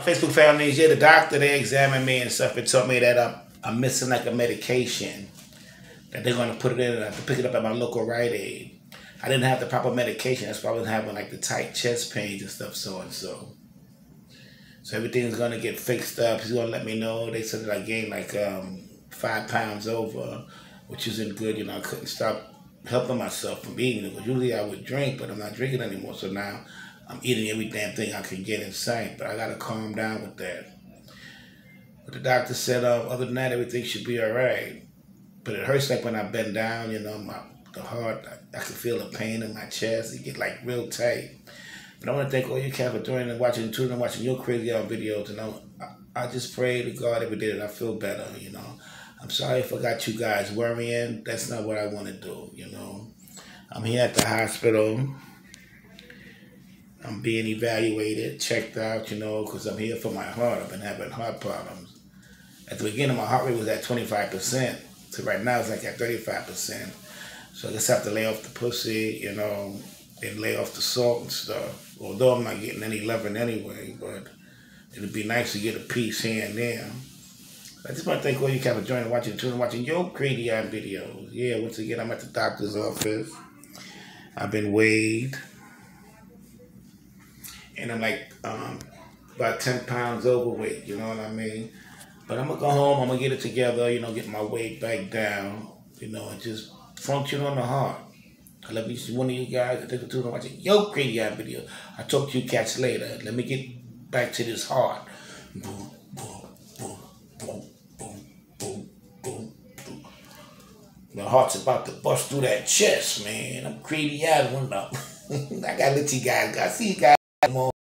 Facebook families, yeah, the doctor they examined me and stuff and told me that I'm I'm missing like a medication that they're gonna put it in and I have to pick it up at my local Rite Aid. I didn't have the proper medication. That's why I was having like the tight chest pains and stuff, so and so. So everything's gonna get fixed up. He's gonna let me know. They said that I gained like um, five pounds over, which isn't good. You know, I couldn't stop helping myself from eating usually I would drink, but I'm not drinking anymore. So now I'm eating every damn thing I can get in sight. But I gotta calm down with that. But the doctor said, uh, other than that, everything should be all right. But it hurts like when I bend down, you know, my the heart, I, I can feel the pain in my chest. It get like real tight. But I want to thank all you cats for joining and watching, tuning and watching your crazy out videos. And I, I just pray to God every day that I feel better, you know. I'm sorry if I got you guys worrying. That's not what I want to do, you know. I'm here at the hospital. I'm being evaluated, checked out, you know, because I'm here for my heart. I've been having heart problems. At the beginning, my heart rate was at 25%. So right now, it's like at 35%. So I just have to lay off the pussy, you know, and lay off the salt and stuff. Although I'm not getting any loving anyway, but it'd be nice to get a piece here and there. I just want to thank all you guys for joining, watching, tuning, and watching your crazy eye videos. Yeah, once again, I'm at the doctor's office. I've been weighed. And I'm like um, about 10 pounds overweight, you know what I mean? But I'm to go home, I'm to get it together, you know, get my weight back down, you know, and just function on the heart. I love each one of you guys. I take the tune watching your crazy eye video. I talk to you cats later. Let me get back to this heart. Boom, boom, boom, boom, boom, boom, boom, boom. My heart's about to bust through that chest, man. I'm crazy eyed one up. I got to let you guys go. See you guys more.